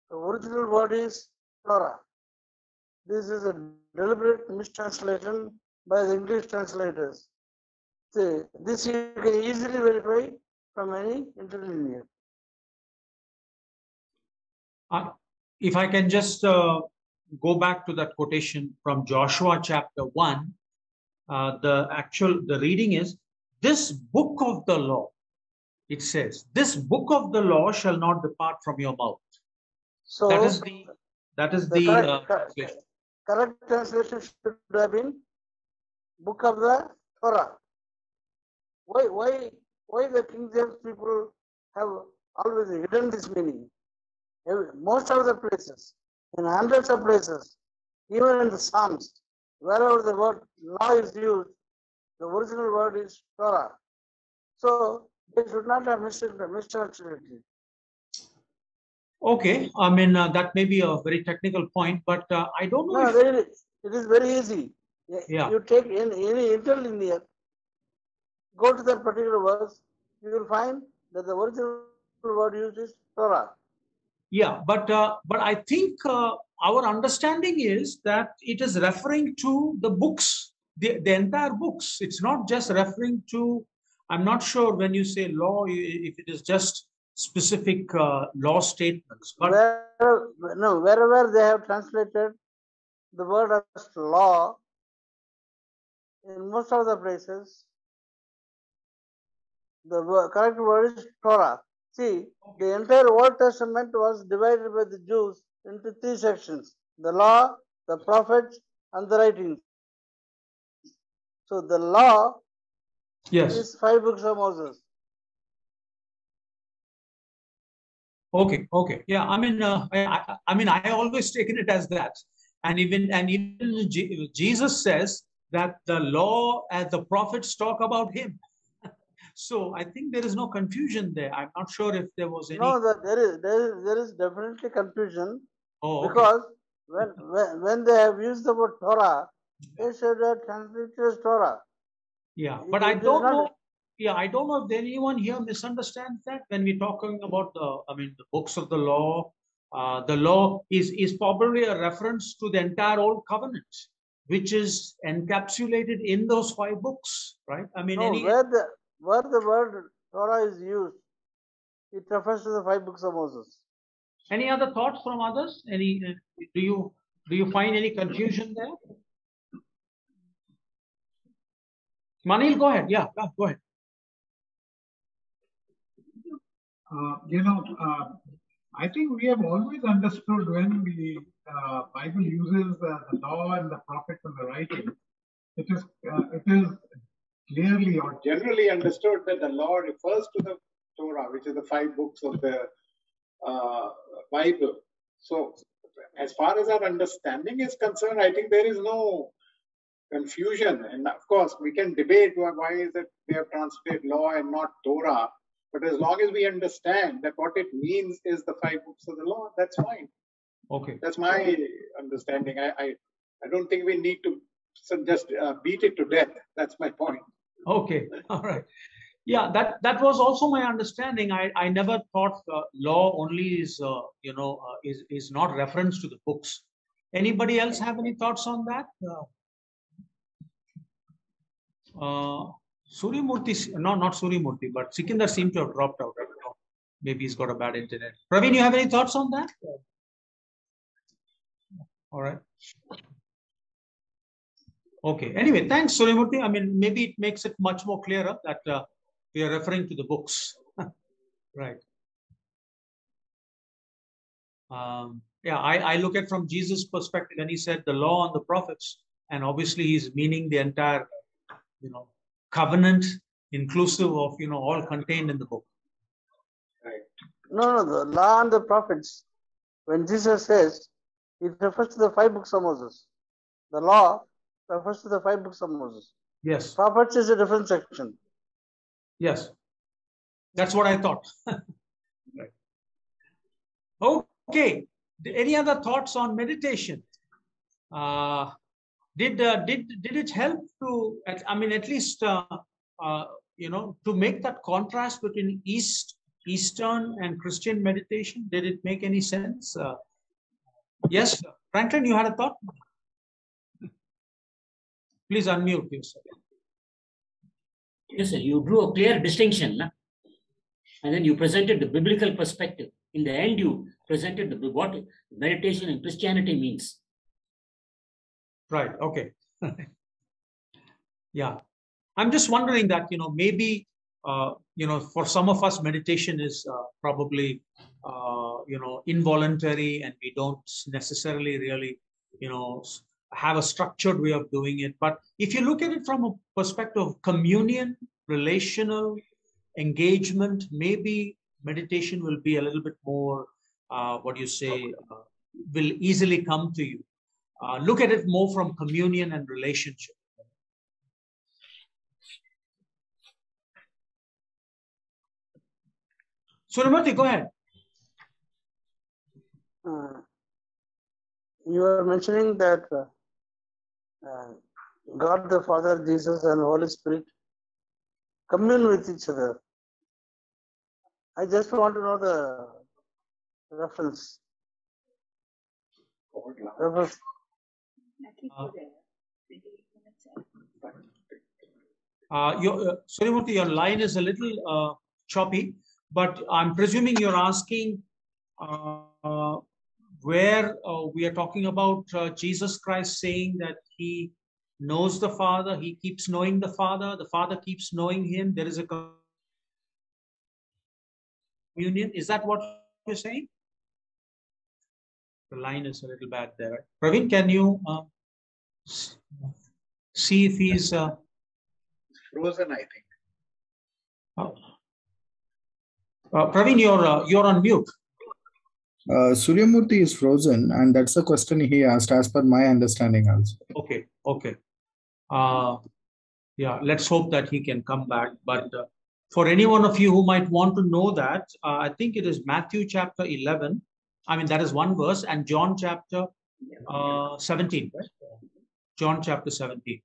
The original word is Torah. This is a deliberate mistranslation by the English translators. This you can easily verify from any interlinear. Uh, if I can just uh, go back to that quotation from Joshua chapter 1, uh, the actual, the reading is, this book of the law, it says, this book of the law shall not depart from your mouth. So that is the, that is the the, correct, uh, correct- translation. correct translation should have been book of the Torah. Why, why, why the King James people have always hidden this meaning? Most of the places, in hundreds of places, even in the Psalms, wherever the word law is used, the original word is Torah. So they should not have mistranslated. Okay, I mean, uh, that may be a very technical point, but uh, I don't know No, really, it is very easy. Yeah. You take in any interlinear, go to that particular verse, you will find that the original word used is Torah. yeah, but, uh, but I think uh, our understanding is that it is referring to the books, the, the entire books. It's not just referring to, I'm not sure when you say law, if it is just specific uh, law statements, but Where, no, wherever they have translated the word as law, in most of the places, the correct word is Torah. See, the entire Old Testament was divided by the Jews into three sections the law, the prophets, and the writings. So the law yes, is five books of Moses. Okay, okay, yeah. I mean, uh, I, I, mean, I always taken it as that, and even and even Je- Jesus says that the law and the prophets talk about him. so I think there is no confusion there. I'm not sure if there was any. No, there is there is there is definitely confusion oh, okay. because when when, when they have used the word Torah, they should have translated as Torah. Yeah, It- but I don't not- know. Yeah, I don't know if anyone here misunderstands that when we're talking about the, I mean, the books of the law. Uh, the law is is probably a reference to the entire Old Covenant, which is encapsulated in those five books, right? I mean, No, any where the where the word Torah is used, it refers to the five books of Moses. any other thoughts from others? Any? uh, Do you do you find any confusion there? Manil, go ahead. Yeah, yeah, go ahead. Uh, you know, uh, I think we have always understood when the uh, Bible uses the law and the prophets and the writings, it is uh, it is clearly or generally understood that the law refers to the Torah, which is the five books of the uh, Bible. So, as far as our understanding is concerned, I think there is no confusion. And of course, we can debate why why is it they have translated law and not Torah. But as long as we understand that what it means is the five books of the law, that's fine. Okay. That's my understanding. I I, I don't think we need to just uh, beat it to death. That's my point. Okay, all right. Yeah, that that was also my understanding. I I never thought uh, law only is uh, you know uh, is is not reference to the books. Anybody else have any thoughts on that? Uh, uh, Suryamurthy, s- no, not Suryamurthy, but Sikindar seemed to have dropped out. I don't know. Maybe he's got a bad internet. Praveen, you have any thoughts on that? All right. Okay, anyway, thanks, Suryamurthy. I mean, maybe it makes it much more clearer that uh, we are referring to the books. right. Um, yeah, I, I look at from Jesus' perspective, and he said the law and the prophets, and obviously he's meaning the entire, you know, covenant, inclusive of you know all contained in the book. Right. No, no, the law and the prophets. When Jesus says, it refers to the five books of Moses. The law refers to the five books of Moses. Yes, Prophets is a different section. yes, that's what I thought. right. Okay. Any other thoughts on meditation? Uh, did uh, did did it help to? I mean, at least uh, uh, you know to make that contrast between East Eastern and Christian meditation. Did it make any sense? Uh, yes, Franklin, you had a thought. Please unmute yourself. Yes, sir. You drew a clear distinction, and then you presented the biblical perspective. In the end, you presented the, what meditation in Christianity means. Right, okay. Yeah. I'm just wondering that, you know, maybe, uh, you know, for some of us, meditation is uh, probably, uh, you know, involuntary and we don't necessarily really, you know, have a structured way of doing it. But if you look at it from a perspective of communion, relational engagement, maybe meditation will be a little bit more, uh, what do you say, uh, will easily come to you uh, look at it more from communion and relationship. Surimati, go ahead. Uh, you are mentioning that uh, uh, God the Father, Jesus, and Holy Spirit commune with each other. I just want to know the reference. Reference. Uh, your, uh, Surimati, your line is a little uh, choppy, but I'm presuming you're asking uh, uh, where uh, we are talking about uh, Jesus Christ saying that he knows the Father, he keeps knowing the Father, the Father keeps knowing him. There is a communion. Is that what you're saying? The line is a little bad there. Praveen, can you uh, see if he's uh, Frozen, I think. uh, uh, Praveen, you're uh, you're on mute. Uh, Suryamurthy is frozen, and that's the question he asked, as per my understanding also. Okay, okay. Uh, yeah, let's hope that he can come back. But uh, for any one of you who might want to know that, uh, I think it is Matthew chapter 11. I mean, that is one verse, and John chapter uh, 17, right? John chapter 17.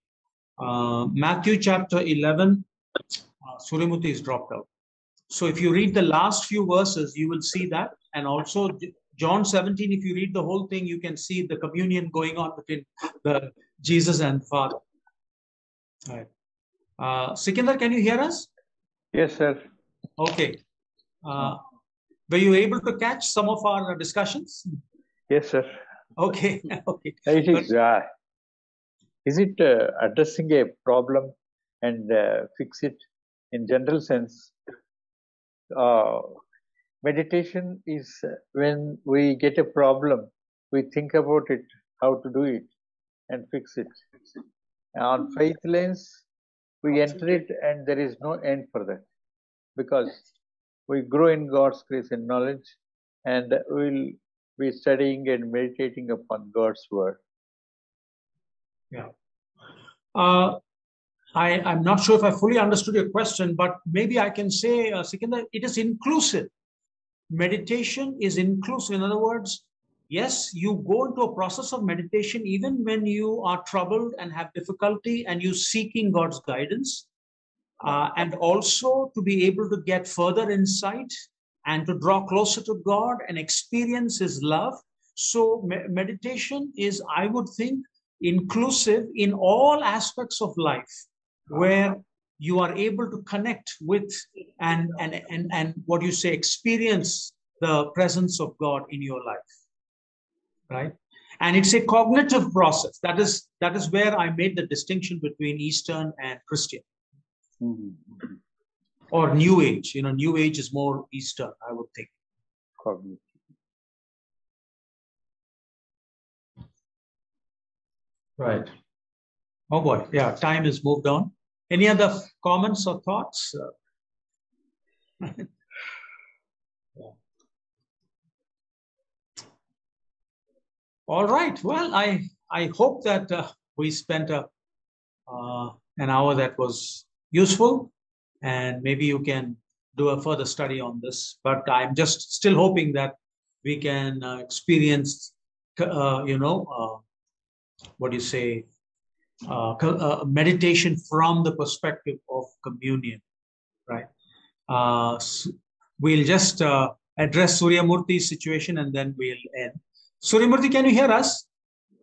Uh, Matthew chapter 11, uh, Suryamuti is dropped out. So if you read the last few verses, you will see that. And also John 17, if you read the whole thing, you can see the communion going on between the Jesus and Father. All right. Uh, Sikandar, can you hear us? Yes, sir. Okay. Uh, were you able to catch some of our discussions? Yes, sir. Okay. okay. It is, uh, is it uh, addressing a problem and uh, fix it in general sense? Uh, meditation is uh, when we get a problem, we think about it, how to do it, and fix it. On faith lens, we enter it, and there is no end for that because we grow in God's grace and knowledge, and we'll be studying and meditating upon God's word. Yeah. Uh, I, I'm not sure if I fully understood your question, but maybe I can say, uh, it is inclusive. Meditation is inclusive. In other words, yes, you go into a process of meditation even when you are troubled and have difficulty and you're seeking God's guidance. Uh, and also to be able to get further insight and to draw closer to God and experience His love. So, me- meditation is, I would think, inclusive in all aspects of life where you are able to connect with and and and, and what you say experience the presence of god in your life right? And it's a cognitive process. That is that is where i made the distinction between eastern and christian Mm-hmm. or new age. You know new age is more eastern i would think. Right. Oh boy. Yeah time has moved on. Any other comments or thoughts? Uh, yeah. all right. Well i i hope that uh, we spent a uh, an hour that was useful and maybe you can do a further study on this. But i'm just still hoping that we can uh, experience uh, you know uh, what do you say uh, uh, meditation from the perspective of communion right? Uh, we'll just address surya murthy's situation and then we'll end. Surya murthy can you hear us?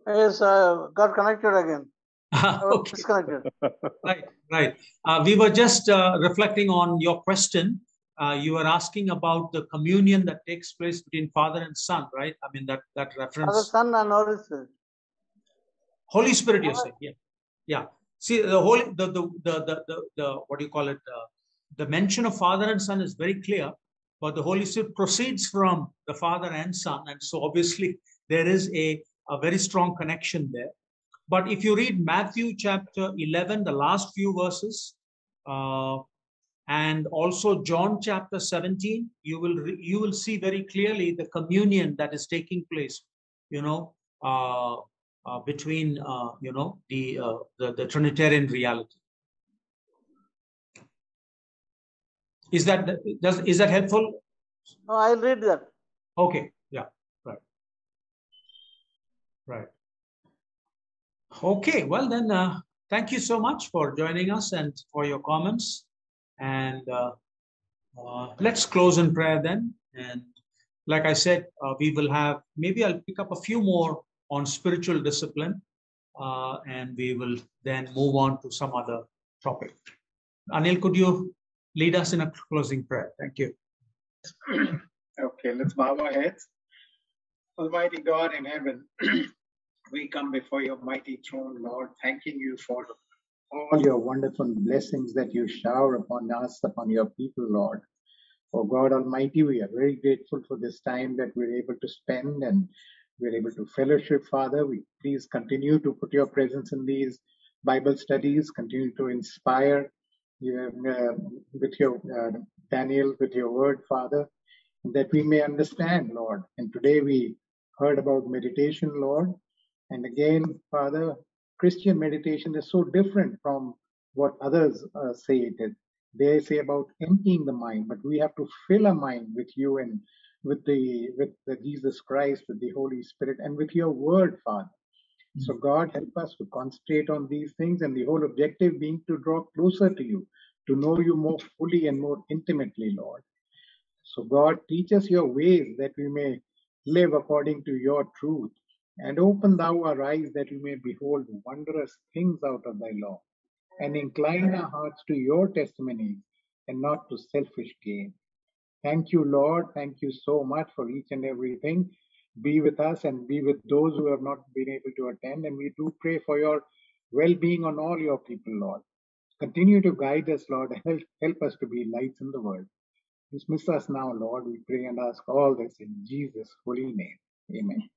Yes, uh, got connected again. I was okay. Right, right. Uh, we were just uh, reflecting on your question. Uh, you were asking about the communion that takes place between father and son, right? I mean that that Father, reference. Son, and Holy Spirit. Holy Spirit, you're saying, yeah, yeah. See, the holy, the the the the, the, the what do you call it? Uh, the mention of father and son is very clear, but the Holy Spirit proceeds from the father and son, and so obviously there is a a very strong connection there. But if you read Matthew chapter 11, the last few verses, uh, and also John chapter 17, you will re- you will see very clearly the communion that is taking place, you know, uh, uh, between uh, you know the, uh, the the Trinitarian reality. Is that does is that helpful? No, I'll read that. Okay, yeah, right, right. Okay, well then, uh, thank you so much for joining us and for your comments. And uh, uh, let's close in prayer then. And like I said, uh, we will have maybe I'll pick up a few more on spiritual discipline, uh, and we will then move on to some other topic. Anil, could you lead us in a closing prayer? Thank you. Okay, let's bow our heads. Almighty God in heaven, we come before your mighty throne, Lord, thanking you for all your wonderful blessings that you shower upon us, upon your people, Lord. Oh God Almighty, we are very grateful for this time that we're able to spend and we're able to fellowship, Father. We please continue to put your presence in these Bible studies, continue to inspire you, uh, with your uh, Daniel, with your word, Father, that we may understand, Lord. And today we heard about meditation, Lord. And again, Father, Christian meditation is so different from what others uh, say it is. they say about emptying the mind, but we have to fill our mind with you and with the with the Jesus Christ, with the Holy Spirit, and with your word, Father. So God help us to concentrate on these things, and the whole objective being to draw closer to you, to know you more fully and more intimately, Lord. So God teach us your ways that we may live according to your truth, and open thou our eyes that we may behold wondrous things out of thy law, and incline our hearts to your testimonies and not to selfish gain. Thank you, Lord. Thank you so much for each and everything. Be with us and be with those who have not been able to attend. And we do pray for your well being on all your people, Lord. Continue to guide us, Lord. Help, help us to be lights in the world. Dismiss us now, Lord. We pray and ask all this in Jesus' holy name. Amen.